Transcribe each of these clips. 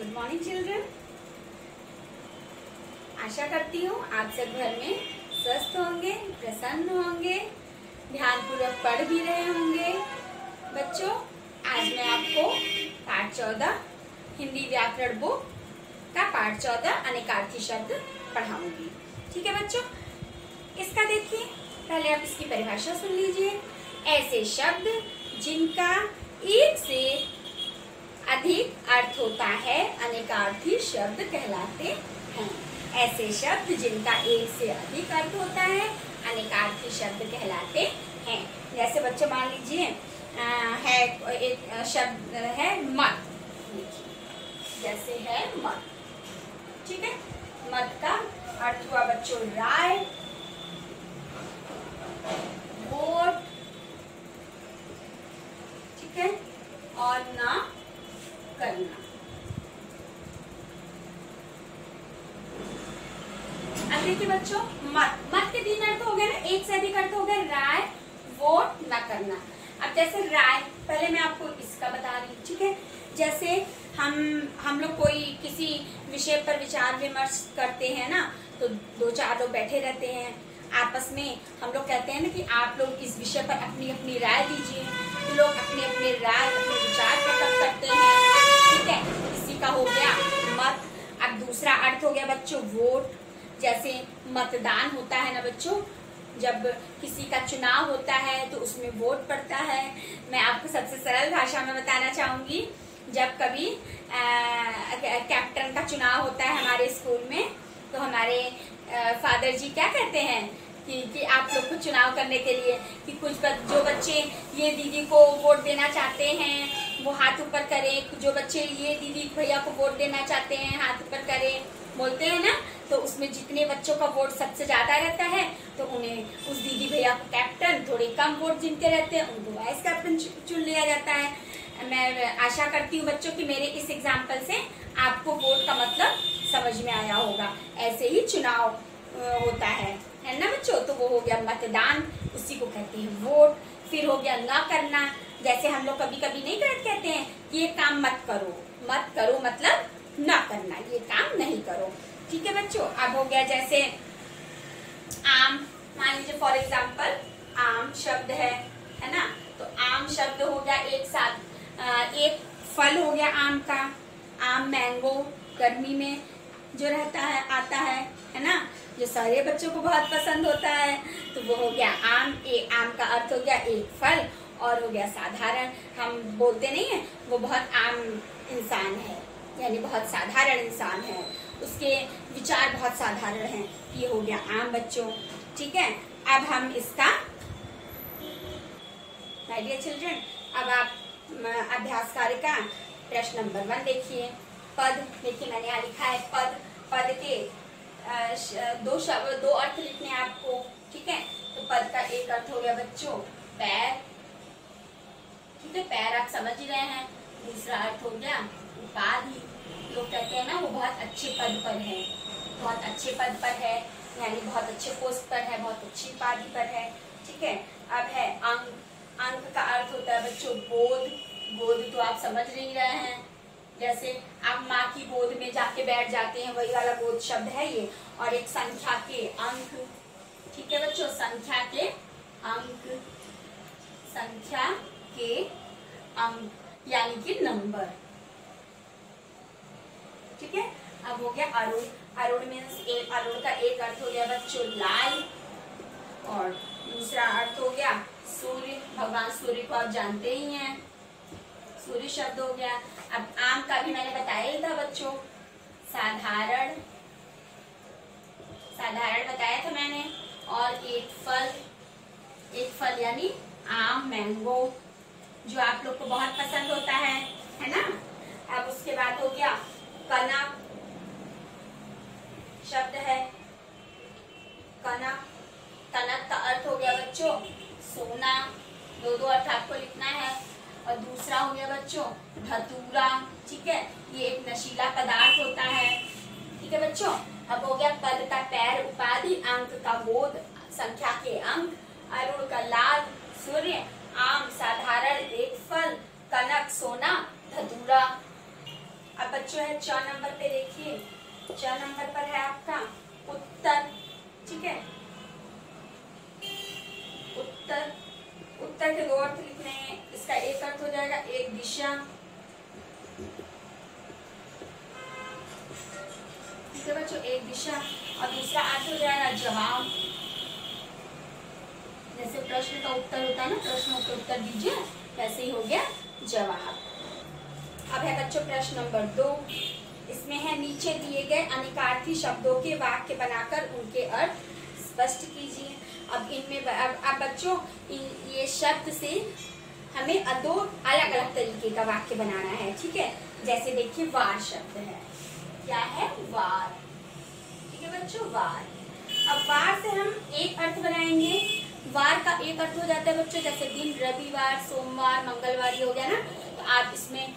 Good morning children आशा करती हूँ आप सब घर में स्वस्थ होंगे, प्रसन्न होंगे ध्यान पूर्वक पढ़ भी रहे होंगे। बच्चों, आज मैं आपको पाठ चौदह हिंदी व्याकरण बुक का पाठ चौदह अनेकार्थी शब्द पढ़ाऊँगी। ठीक है बच्चों? इसका देखिए, पहले आप इसकी परिभाषा सुन लीजिए। ऐसे शब्द जिनका एक से अधिक अर्थ होता है, अनेकार्थी शब्द कहलाते हैं। ऐसे शब्द जिनका एक से अधिक अर्थ होता है, अनेकार्थी शब्द कहलाते हैं। जैसे बच्चे, मान लीजिए है, एक शब्द है मत। जैसे है मत। ठीक है? मत का अर्थ हुआ बच्चों, राय, वोट। ठीक है? और ना करना। अब देखिए बच्चों, मत मत के तीन अर्थ हो गए ना, एक से अधिक अर्थ हो गए, राय, वोट, न करना। अब जैसे राय, पहले मैं आपको इसका बता रही हूँ, ठीक है? जैसे हम हम लोग कोई किसी विषय पर विचार विमर्श करते हैं ना तो दो चार लोग बैठे रहते हैं, आपस में हम लोग कहते हैं ना कि आप लोग इस विषय पर अपनी अपनी राय दीजिए तो लोग अपने अपने राय, अपने विचार प्रकट करते हैं। हो गया मत। अब दूसरा अर्थ हो गया बच्चों वोट जैसे मतदान होता है ना बच्चों जब किसी का चुनाव होता है तो उसमें वोट पड़ता है। मैं आपको सबसे सरल भाषा में बताना चाहूँगी जब कभी कैप्टन का चुनाव होता है हमारे स्कूल में तो हमारे आ, फादर जी क्या कहते हैं कि, कि आप लोग को चुनाव करने के लिए कि कुछ बच, जो बच्चे ये दीदी को वोट देना चाहते हैं वो हाथ ऊपर करें, जो बच्चे ये दीदी भैया को वोट देना चाहते हैं, हाथ ऊपर करें, बोलते हैं ना तो उसमें जितने बच्चों का वोट सबसे ज़्यादा रहता है तो उन्हें उस दीदी भैया को कैप्टन, थोड़े कम वोट जिनके रहते हैं, उनको वाइस कैप्टन चुन लिया जाता है। मैं आशा करती हूँ बच्चों की मेरे इस एग्ज़ाम्पल से आपको वोट का मतलब समझ में आया होगा। ऐसे ही चुनाव होता है। है ना बच्चों? तो वो हो गया मतदान, उसी को कहते हैं वोट। फिर हो गया न करना जैसे हम लोग कभी कभी नहीं कर कहते हैं कि ये काम मत करो। मत करो मतलब न करना, ये काम नहीं करो। ठीक है बच्चों, अब हो गया जैसे आम, मान लीजिए फॉर एग्ज़ाम्पल आम शब्द है है ना? तो आम शब्द हो गया एक साथ एक फल हो गया आम का, आम मैंगो गर्मी में जो रहता है, आता है है ना? जो सारे बच्चों को बहुत पसंद होता है तो वो हो गया आम एक आम का अर्थ हो गया एक फल और हो गया साधारण। हम बोलते नहीं है, वो बहुत आम इंसान है, यानी बहुत साधारण इंसान है। उसके विचार बहुत साधारण हैं, ये हो गया आम बच्चों। ठीक है, अब हम इसका माय चिल्ड्रन अब आप अभ्यास कार्य का प्रश्न नंबर वन देखिए। पद, देखिए मैंने यहाँ लिखा है पद। पद के दो शब्द, दो अर्थ लिखने आपको। ठीक है तो पद का एक अर्थ हो गया बच्चों, पैर। ठीक है पैर आप समझ रहे हैं। दूसरा अर्थ हो गया, उपाधि। लोग कहते हैं ना, वो बहुत अच्छे पद पर है। बहुत अच्छे पद पर है, यानी बहुत अच्छे पोस्ट पर है, बहुत अच्छी उपाधि पर है। ठीक है? अब है अंक अंक का अर्थ होता है बच्चों, बोध। बोध तो आप समझ नहीं रहे हैं। जैसे आप माँ की बोध में जाके बैठ जाते हैं, वही वाला बोध शब्द है ये। और एक संख्या के अंक। ठीक है बच्चों? संख्या के अंक। संख्या के अंक यानी कि नंबर ठीक है? अब हो गया अरुण। अरुण मीन्स अरुण का एक अर्थ हो गया बच्चों लाल और दूसरा अर्थ हो गया सूर्य। भगवान सूर्य को आप जानते ही हैं। सूर्य शब्द हो गया। अब आम का भी मैंने बताया ही था बच्चों। साधारण। साधारण बताया था मैंने। और एक फल। एक फल यानी आम मैंगो जो आप लोग को बहुत पसंद होता है है ना? अब उसके बाद हो गया कनक शब्द है कनक कनक का अर्थ हो गया बच्चों, सोना। दो दो अर्थ आपको लिखना है। और दूसरा हो गया बच्चों, धतूरा। ठीक है? ये एक नशीला पदार्थ होता है। ठीक है बच्चों? अब हो गया पद का पैर उपाधि, अंक का बोध, संख्या के अंक, अरुण का लाल, सूर्य। आम, साधारण, एक फल, कनक, सोना, धतूरा। अब बच्चों है च नंबर पे देखिए। च नंबर पर है आपका उत्तर। ठीक है? उत्तर। उत्तर के दो अर्थ लिखने हैं। इसका एक अर्थ हो जाएगा, एक दिशा। ठीक है बच्चों? एक दिशा। और दूसरा अर्थ हो जाएगा जवाब। प्रश्न का उत्तर होता है ना प्रश्नों के उत्तर दीजिए। वैसे ही हो गया जवाब। अब है बच्चों प्रश्न नंबर दो। इसमें है नीचे दिए गए अनिकार्थी शब्दों के वाक्य बनाकर उनके अर्थ स्पष्ट कीजिए। अब इनमें अब, अब बच्चों ये शब्द से हमें दो अलग अलग तरीके का वाक्य बनाना है ठीक है? जैसे देखिए वार शब्द है। क्या है? वार। ठीक है बच्चों वार। अब वार से हम एक अर्थ बनाएँगे। वार का एक अर्थ हो जाता है बच्चों, जैसे दिन, रविवार, सोमवार, मंगलवार हो गया ना तो आप इसमें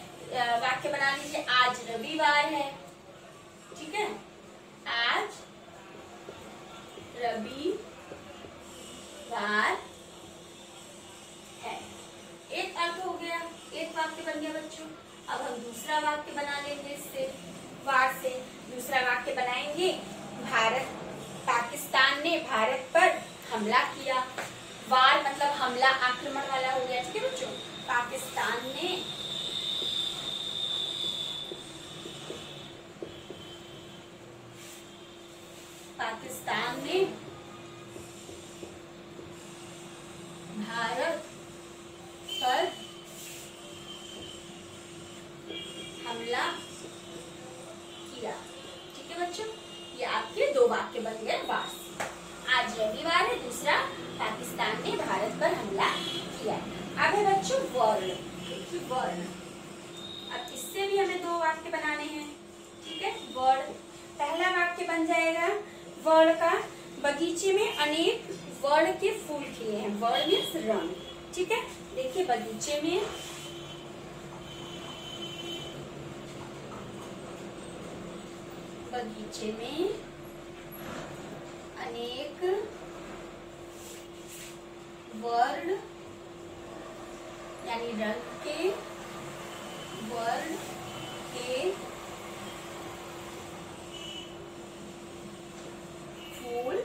वाक्य बना लीजिए, आज रविवार है। ठीक है? आज रविवार है। एक अर्थ हो गया, एक वाक्य बन गया बच्चों। अब हम दूसरा वाक्य बना लेंगे इससे, वार से। दूसरा वाक्य बनाएँगे, भारत, पाकिस्तान ने भारत पर हमला किया। वार मतलब हमला आक्रमण वाला हो गया, ठीक है बच्चों? पाकिस्तान ने पाकिस्तान ने भारत वर्ण का बगीचे में अनेक वर्ण के फूल खिले हैं। वर्ण मीन्स रंग, ठीक है? देखिए बगीचे में। बगीचे में अनेक वर्ण, यानी रंग के, वर्ण के फूल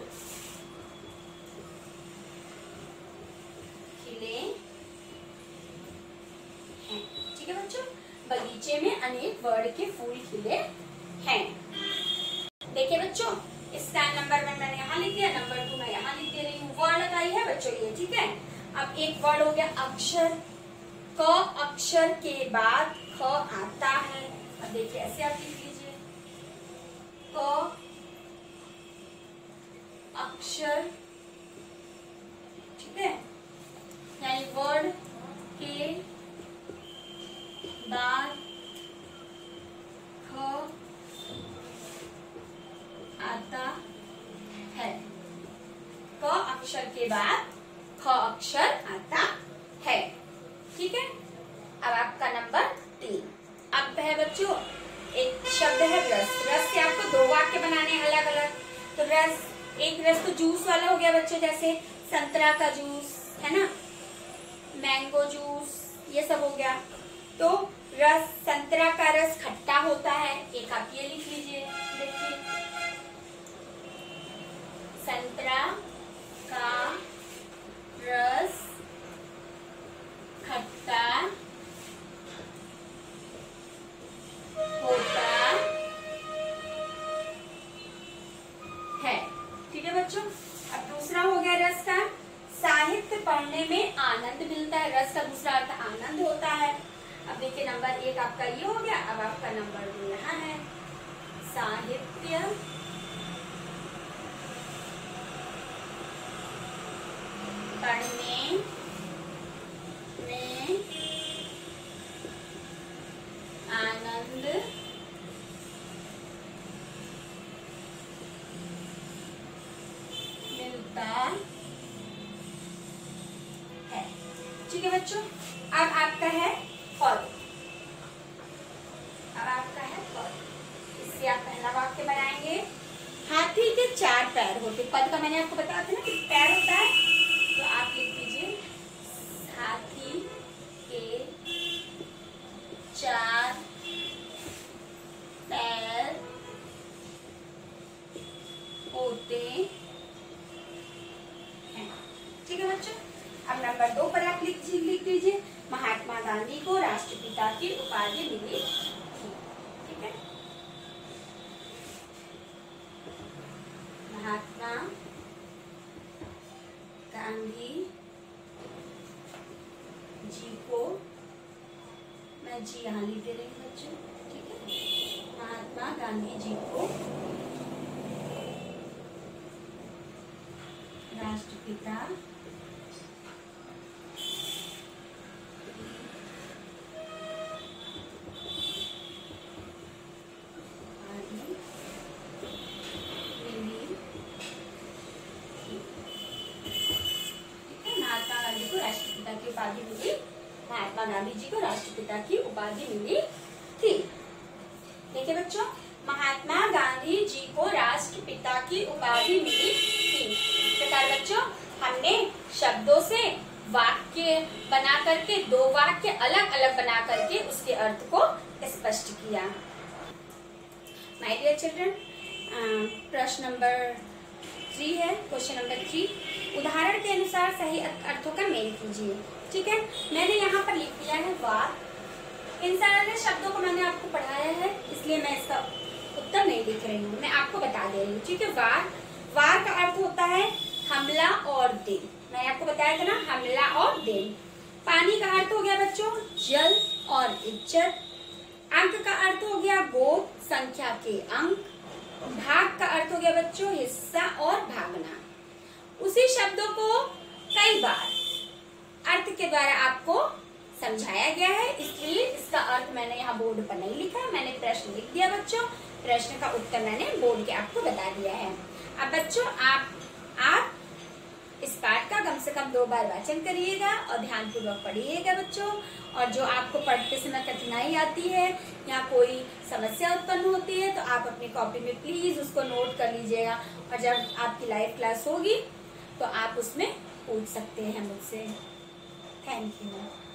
खिले हैं ठीक है बच्चों बगीचे में अनेक वर्ण के फूल खिले हैं देखिए बच्चों इसका नंबर वन मैंने यहाँ लिख दिया नंबर टू मैं यहाँ लिख दे रही हूँ वर्ण का ही है बच्चों ये ठीक है? अब एक वर्ड हो गया अक्षर। क अक्षर के बाद ख आता है। अब देखिए, ऐसे आप लिख लीजिए। क अक्षर। ठीक है? यानी वर्ड के बाद ख आता है। क अक्षर के बाद ख अक्षर आता है ठीक है अब आपका नंबर तीन अब है बच्चों एक शब्द है रस रस से आपको दो वाक्य बनाने अलग अलग तो रस एक रस तो जूस वाला हो गया बच्चों, जैसे संतरा का जूस, है ना? मैंगो जूस, ये सब हो गया। तो रस, संतरा का रस खट्टा होता है, एक आप ये लिख लीजिए, देखिए। संतरा का रस खट्टा आपका ये हो गया अब आपका नंबर दो यहाँ है। साहित्य। पढ़ने अब आपका है पद। इससे आप पहला वाक्य बनाएँगे। हाथी के चार पैर होते। पद का मैंने आपको बताया था ना कि पैर होता है। तो आप लिख दीजिए। हाथी के चार पैर होते ठीक है बच्चों? अब नंबर दो पर आप लिख लिख दीजिए। महात्मा गांधी को राष्ट्रपिता की उपाधि मिली। गांधी जी को मैं जी यहाँ लिख दे रही हूँ बच्चों, ठीक है? महात्मा गांधी जी को राष्ट्रपिता उपाधि मिली। महात्मा गांधी जी को राष्ट्रपिता की उपाधि मिली थी। देखिए बच्चों, महात्मा गांधी जी को राष्ट्रपिता की उपाधि मिली थी। प्रकार बच्चों, हमने शब्दों से वाक्य बना करके, दो वाक्य अलग अलग बना करके उसके अर्थ को स्पष्ट किया। माय डियर चिल्ड्रन प्रश्न नंबर थ्री है क्वेश्चन नंबर थ्री उदाहरण के अनुसार सही अर्थों का मेल कीजिए, ठीक है? मैंने यहाँ पर लिख दिया है वार इन सारे शब्दों को मैंने आपको पढ़ाया है, इसलिए मैं इसका उत्तर नहीं लिख रही हूँ, मैं आपको बता दे रही हूँ, ठीक है? वार वार का अर्थ होता है हमला और दिन। मैंने आपको बताया था ना, हमला और दिन। पानी का अर्थ हो गया बच्चों, जल और इज़्ज़त। अंक का अर्थ हो गया गोद संख्या के अंक। भाग का अर्थ हो गया बच्चों हिस्सा और भागना। उसी शब्दों को कई बार अर्थ के द्वारा आपको समझाया गया है, इसलिए इसका अर्थ मैंने यहाँ बोर्ड पर नहीं लिखा, मैंने प्रश्न लिख दिया बच्चों। प्रश्न का उत्तर मैंने बोर्ड के आपको बता दिया है। अब बच्चों, आप आप इस पाठ का कम से कम दो बार वाचन करिएगा और ध्यान पूर्वक पढ़िएगा बच्चों। और जो आपको पढ़ते समय कठिनाई आती है या कोई समस्या उत्पन्न होती है तो आप अपनी कॉपी में प्लीज़ उसको नोट कर लीजिएगा। और जब आपकी लाइव क्लास होगी तो आप उसमें पूछ सकते हैं मुझसे। Thank you.